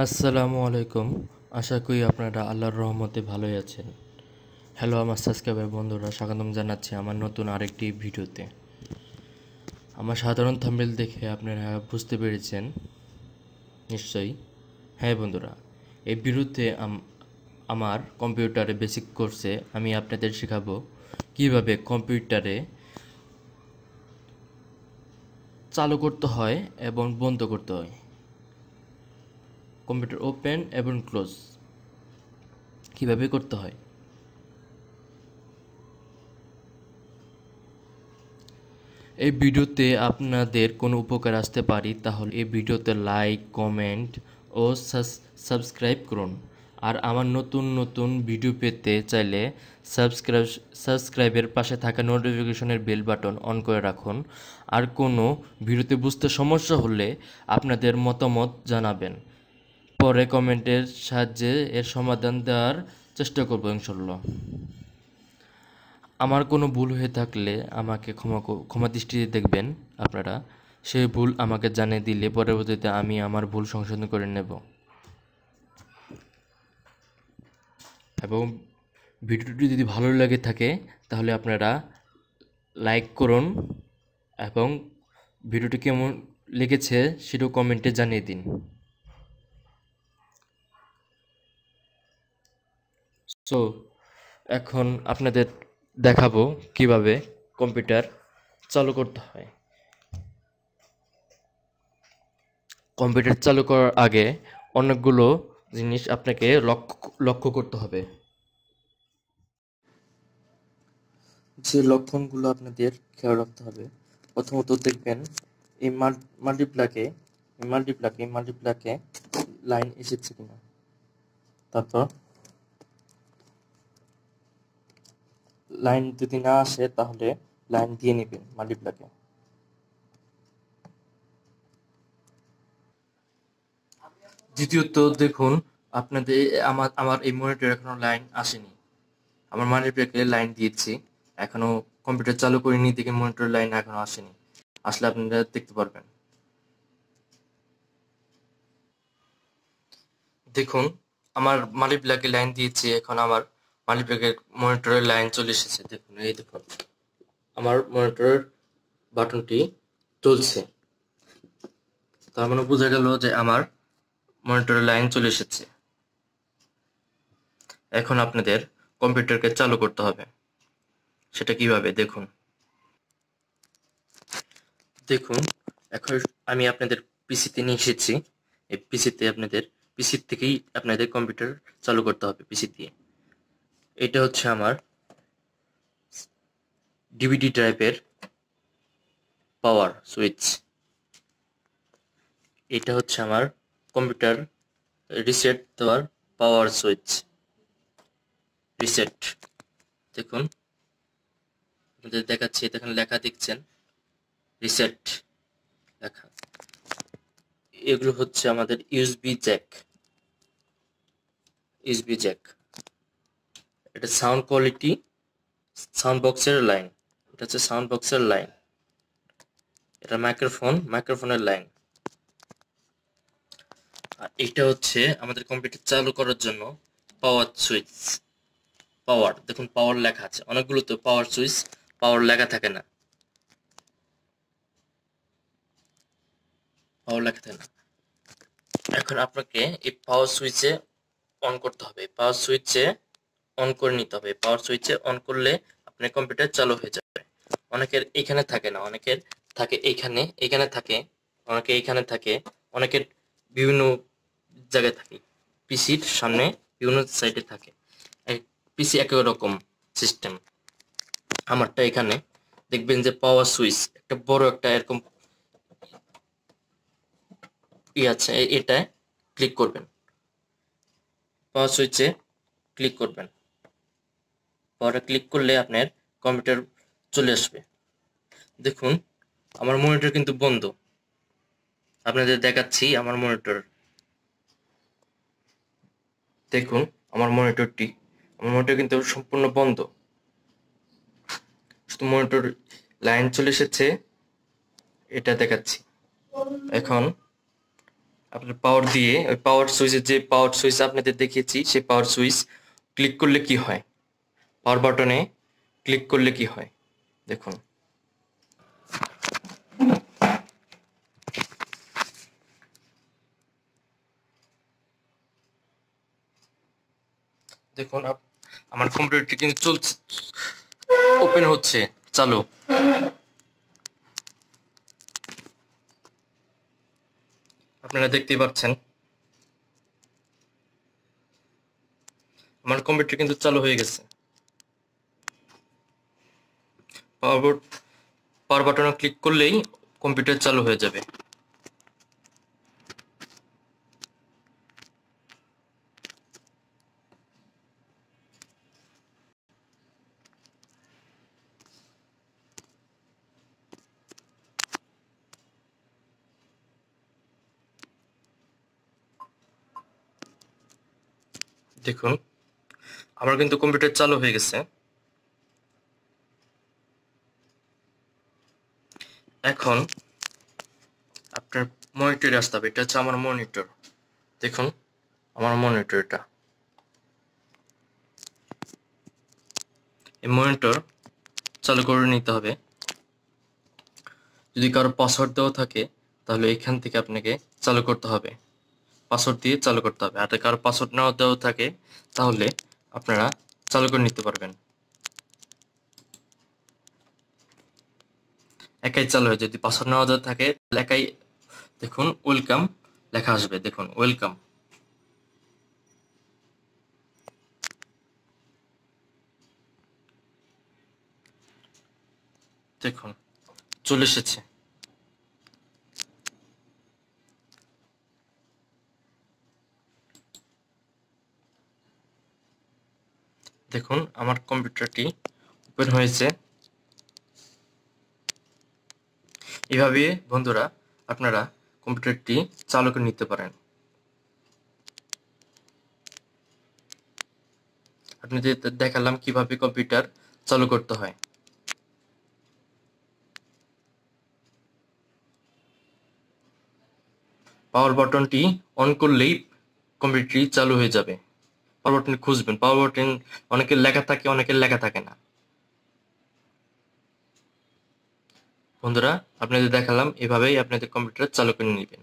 আসসালামু আলাইকুম। আশা করি আপনারা আল্লাহর রহমতে ভালোই আছেন। হ্যালো আমার সাবস্ক্রাইবার বন্ধুরা, স্বাগতম জানাচ্ছি আমার নতুন আরেকটি ভিডিওতে। আমার সাধারণ থাম্বেল দেখে আপনারা বুঝতে পেরেছেন, নিশ্চয়ই। হ্যাঁ বন্ধুরা, এই ভিডিওতে আমার কম্পিউটারে বেসিক কোর্সে আমি আপনাদের শেখাবো কীভাবে কম্পিউটারে চালু করতে হয় এবং বন্ধ করতে হয়। কম্পিউটার ওপেন এবং ক্লোজ। কীভাবে করতে হয়? এই ভিডিওতে আপনাদের কোনো উপকার আসতে পারি, তাহলে এই ভিডিওতে লাইক কমেন্ট ও সাবস্ক্রাইব করুন। আর আমার নতুন নতুন ভিডিও পেতে চাইলে সাবস্ক্রাইব সাবস্ক্রাইবের পাশে থাকা নোটিফিকেশনের বেল বাটন অন করে রাখুন। আর কোনো ভিডিওতে বুঝতে সমস্যা হলে আপনাদের মতামত জানাবেন। পরে কমেন্টের সাহায্যে এর সমাধান দেওয়ার চেষ্টা করব ইনশাল্লাহ আমার কোনো ভুল হয়ে থাকলে আমাকে ক্ষমা ক্ষমা দৃষ্টিতে দেখবেন আপনারা। সেই ভুল আমাকে জানিয়ে দিলে পরবর্তীতে আমি আমার ভুল সংশোধন করে নেব। এবং ভিডিওটি যদি ভালো লাগে থাকে, তাহলে আপনারা লাইক করুন এবং ভিডিওটি কেমন লেগেছে সেটাও কমেন্টে জানিয়ে দিন। সো এখন আপনাদের দেখাবো কীভাবে কম্পিউটার চালু করতে হয়। কম্পিউটার চালু করার আগে অনেকগুলো জিনিস আপনাকে লক্ষ্য লক্ষ্য করতে হবে। যে লক্ষণগুলো আপনাদের খেয়াল রাখতে হবে, প্রথমত দেখবেন এই মাল্টিপ্লাকে মাল্টিপ্লাকে মাল্টিপ্লাকে লাইন এসেছে কিনা। তারপর লাইন যদি না আসে, তাহলে লাইন দিয়ে নেবেন মাল্টিপ্লাকে দ্বিতীয়ত, দেখুন, আপনাদের আমার আমার এই মনিটর এখনও লাইন আসেনি। আমার মাল্টিপ্লাকে লাইন দিয়েছি। এখনও কম্পিউটার চালু করিনি, দেখে মনিটর লাইন এখনও আসেনি। আসলে আপনারা দেখতে পারবেন। দেখুন, আমার মাল্টিপ্লাকে লাইন দিয়েছি, এখন আমার মাল্টিপ্লেকের মনিটরের লাইন চলে এসেছে। দেখুন, এই দেখুন। আমার মনিটরের বাটনটি চলছে তার মানে বোঝা গেল যে আমার মনিটরের লাইন চলে এসেছে। এখন আপনাদের কম্পিউটারকে চালু করতে হবে। সেটা কীভাবে? দেখুন। দেখুন, এখন আমি আপনাদের পিসিতে নিয়ে এসেছি। এই পিসিতে আপনাদের পিসি থেকেই আপনাদের কম্পিউটার চালু করতে হবে, পিসি দিয়ে। এটা হচ্ছে আমার ডিভিডি টাইপের পাওয়ার সুইচ এটা হচ্ছে আমার কম্পিউটার রিসেট দেওয়ার পাওয়ার সুইচ রিসেট দেখুন। আপনাদের দেখাচ্ছি, এখানে লেখা দেখছেন। রিসেট লেখা। এগুলো হচ্ছে আমাদের ইউএসবি জ্যাক ইউএসবি জ্যাক এটা সাউন্ড কোয়ালিটি সাউন্ড বক্সের লাইন এটা হচ্ছে সাউন্ড বক্সের লাইন এটা মাইক্রোফোন মাইক্রোফোনের লাইন আর এটা হচ্ছে আমাদের কম্পিউটার চালু করার জন্য পাওয়ার সুইচ পাওয়ার দেখুন পাওয়ার লেখা আছে, অনেকগুলো তো পাওয়ার সুইচ পাওয়ার লেখা থাকে না। পাওয়ার লেখা থাকে না। এখন আপনাকে এই পাওয়ার সুইচে অন করতে হবে পাওয়ার সুইচে অন করে নিতে হবে। পাওয়ার সুইচে অন করলে আপনার কম্পিউটার চালু হয়ে যাবে। অনেকের এখানে থাকে না, অনেকের থাকে এইখানে এখানে থাকে, অনেকে এইখানে থাকে, অনেকের বিভিন্ন জায়গায় থাকে। পিসির সামনে বিভিন্ন সাইডে থাকে। পিসি এক রকম সিস্টেম আমারটা এখানে। দেখবেন যে পাওয়ার সুইচ একটা বড় একটা এরকম ই আছে এটায় ক্লিক করবেন। পাওয়ার সুইচে ক্লিক করবেন। পরে ক্লিক করলে আপনার কম্পিউটার চলে আসবে। দেখুন, আমার মনিটর কিন্তু বন্ধ। আপনাদের দেখাচ্ছি আমার মনিটর দেখুন, আমার মনিটরটি আমার মনিটর কিন্তু সম্পূর্ণ বন্ধ। শুধু মনিটর লাইন চলে এসেছে, এটা দেখাচ্ছি। এখন, আপনার পাওয়ার দিয়ে, ওই পাওয়ার সুইচের যে পাওয়ার সুইচ আপনাদের দেখিয়েছি, সেই পাওয়ার সুইচ ক্লিক করলে কি হয়? পাওয়ার বাটনে ক্লিক করলে কি হয়? দেখুন। দেখুন আমার কম্পিউটারটি কিন্তু চলছে। ওপেন হচ্ছে। চালু। আপনারা দেখতেই পাচ্ছেন। আমার কম্পিউটার কিন্তু চালু হয়ে গেছে। পাওয়ার বাটনে ক্লিক করলেই কম্পিউটার চালু হয়ে যাবে। দেখুন, আমার কিন্তু কম্পিউটার চালু হয়ে গেছে। এখন আপনার মনিটরে আসতে হবে। এটা হচ্ছে আমার মনিটর দেখুন, আমার মনিটর এটা এই মনিটর চালু করে নিতে হবে। যদি কারও পাসওয়ার্ড দেওয়া থাকে, তাহলে এখান থেকে আপনাকে চালু করতে হবে। পাসওয়ার্ড দিয়ে চালু করতে হবে। আর কারও পাসওয়ার্ড নেওয়া দেওয়া থাকে, তাহলে আপনারা চালু করে নিতে পারবেন। একাই চালু হয়। যদি পাসওয়ার্ড নেওয়া থাকে একাই, দেখুন ওয়েলকাম লেখা আসবে। দেখুন ওয়েলকাম দেখুন, চলে এসেছে। দেখুন, আমার কম্পিউটারটি ওপেন হয়েছে। এভাবে, বন্ধুরা, আপনারা কম্পিউটারটি চালু করে নিতে পারেন। আপনাদের দেখালাম কীভাবে কম্পিউটার চালু করতে হয়। পাওয়ার বাটনটি অন করলেই কম্পিউটারটি চালু হয়ে যাবে। পাওয়ার বাটন খুঁজবেন। পাওয়ার বাটন অনেকের লেখা থাকে, অনেকের লেখা থাকে না। বন্ধুরা, আপনাদের দেখালাম, এভাবেই আপনাদের কম্পিউটার চালু করে নেবেন।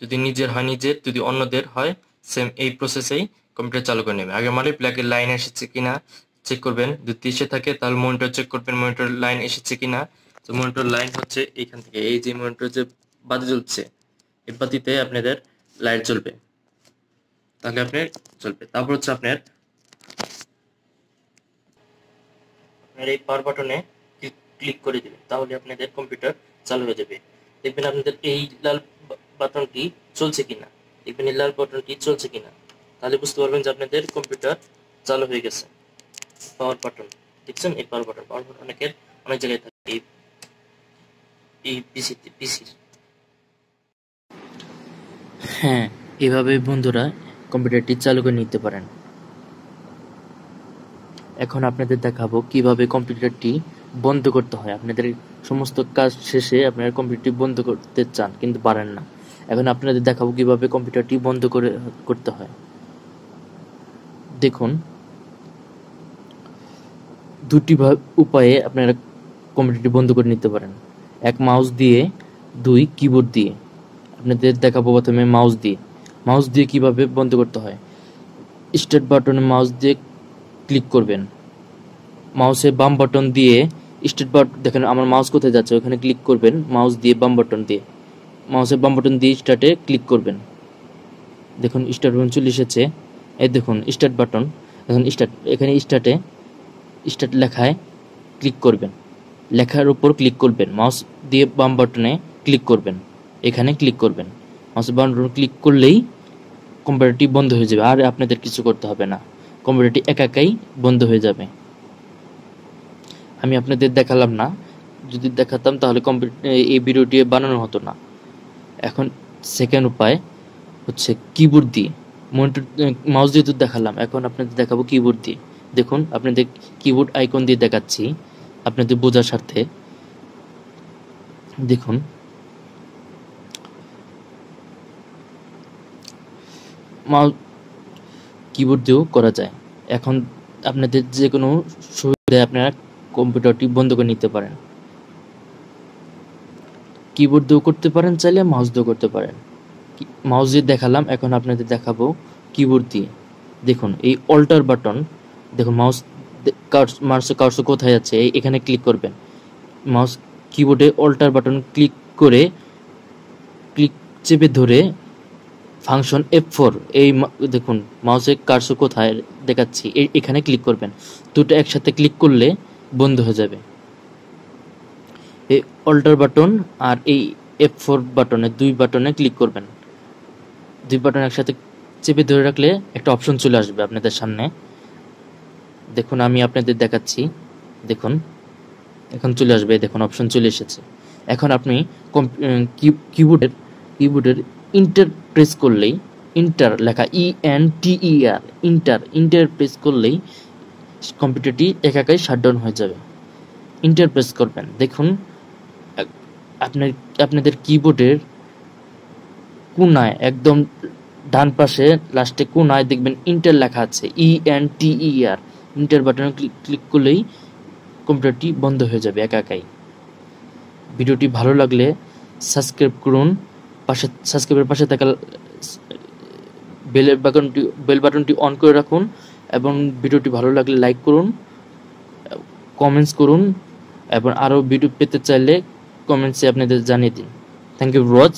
যদি নিজের হয় নিজের, যদি অন্যদের হয় সেম এই প্রসেসেই কম্পিউটার চালু করে নেবেন। আগে মালি প্লাগের লাইন এসেছে কিনা চেক করবেন। যদি এসে থাকে, তাহলে মনিটর চেক করবেন মনিটর লাইন এসেছে কিনা। তো মনিটর লাইন হচ্ছে এইখান থেকে, এই যে মনিটর যে বাতি জ্বলছে, এই বাতিতে আপনাদের লাইট জ্বলবে। তাহলে আপনার চলবে তারপর হচ্ছে আপনার আপনার এই পাওয়ার বাটনে ক্লিক করে দিবেন, তাহলে আপনাদের কম্পিউটার চালু হয়ে যাবে। দেখবেন আপনাদের এই লাল বাটনটি চলছে কিনা, দেখবেন এই লাল বাটনটি চলছে কিনা। তাহলে বুঝতে পারবেন যে আপনাদের কম্পিউটার চালু হয়ে গেছে। পাওয়ার বাটন, দেখছেন? এই পাওয়ার বাটন পাওয়ার বাটন অনেকের অনেক জায়গায় থাকে, এই এই পিসিতে পিসির। হ্যাঁ এভাবে বন্ধুরা কম্পিউটারটি চালু করে নিতে পারেন। এখন আপনাদের দেখাবো কীভাবে কম্পিউটারটি বন্ধ করতে হয়। আপনাদের সমস্ত কাজ শেষে আপনারা কম্পিউটারটি বন্ধ করতে চান, কিন্তু পারেন না। এখন আপনাদের দেখাবো কীভাবে কম্পিউটারটি বন্ধ করে, করতে হয়। দেখুন, দুটি উপায়ে আপনারা কম্পিউটারটি বন্ধ করে নিতে পারেন। এক মাউস দিয়ে। দুই কিবোর্ড দিয়ে। আপনাদের দেখাবো প্রথমে মাউস দিয়ে। মাউস দিয়ে কীভাবে বন্ধ করতে হয়? স্টার্ট বাটনে মাউস দিয়ে ক্লিক করবেন। মাউসে বাম বাটন দিয়ে স্টার্ট বাটন দেখেন, আমার মাউস কোথায় যাচ্ছে? ওখানে ক্লিক করবেন মাউস দিয়ে বাম বাটন দিয়ে। মাউসের বাম বাটন দিয়ে স্টার্টে ক্লিক করবেন। দেখুন স্টার্ট বাটন চলে এসেছে। এই দেখুন স্টার্ট বাটন এখন স্টার্ট এখানে স্টার্টে স্টার্ট লেখায় ক্লিক করবেন। লেখার উপর ক্লিক করবেন। মাউস দিয়ে বাম বাটনে ক্লিক করবেন। এখানে ক্লিক করবেন। মাউস বাম বাটন ক্লিক করলেই কম্পিউটারটি বন্ধ হয়ে যাবে। আর আপনাদের কিছু করতে হবে না। কম্পিউটারটি একাকাই বন্ধ হয়ে যাবে। আমি আপনাদের দেখালাম না। যদি দেখাতাম তাহলে এই ভিডিওটি বানানো হতো না। এখন সেকেন্ড উপায় হচ্ছে কিবোর্ড দিয়ে। মনিটর মাউস দিয়ে তো দেখালাম, এখন আপনাদের দেখাবো কিবোর্ড দিয়ে। দেখুন, আপনাদের কিবোর্ড আইকন দিয়ে দেখাচ্ছি আপনাদের বোঝার স্বার্থে। দেখুন। কিবোর্ড দিয়েও করা যায়। এখন আপনাদের যে কোনো সুবিধায় আপনারা কম্পিউটারটি বন্ধ করে নিতে পারেন। কিবোর্ড দিয়েও করতে পারেন, চাইলে মাউস দিয়েও করতে পারেন। মাউস দিয়ে দেখালাম, এখন আপনাদের দেখাবো কিবোর্ড দিয়ে। দেখুন, এই অল্টার বাটন, দেখুন মাউস মাউস কার্স কোথায় যাচ্ছে এখানে ক্লিক করবেন। মাউস কিবোর্ডে অল্টার বাটন ক্লিক করে ক্লিক চেপে ধরে ফাংশন এফ ফোর এই দেখুন, মাউসের কার্স কোথায় দেখাচ্ছি এখানে ক্লিক করবেন। দুটো একসাথে ক্লিক করলে বন্ধ হয়ে যাবে। এই অল্টার বাটন আর এই এফ ফোর বাটনে দুই বাটনে ক্লিক করবেন। দুই বাটন একসাথে চেপে ধরে রাখলে একটা অপশন চলে আসবে আপনাদের সামনে। দেখুন, আমি আপনাদের দেখাচ্ছি। দেখুন, এখন চলে আসবে, দেখুন অপশন চলে এসেছে। এখন আপনি কিবোর্ডের কিবোর্ডের ইন্টার প্রেস করলেই ইন্টার লেখা E N T E R enter enter press করলেই কম্পিউটারটি একাকাই শাটডাউন হয়ে যাবে। ইন্টার প্রেস করবেন। দেখুন, আপনার, আপনাদের কিবোর্ডের কোনায়, একদম ডান পাশে লাস্টে কোনায় দেখবেন ইন্টার লেখা আছে E N T E R inter বাটনে ক্লিক করলেই কম্পিউটারটি বন্ধ হয়ে যাবে একা একাই ভিডিওটি ভালো লাগলে সাবস্ক্রাইব করুন। পাশে সাবস্ক্রাইবের পাশে থাকা, বেলের বাটনটি বেল বাটনটি অন করে রাখুন। এবং ভিডিওটি ভালো লাগলে লাইক করুন কমেন্টস করুন, এবং আরও ভিডিও পেতে চাইলে কমেন্টসে আপনাদের জানিয়ে দিন। Thank you watch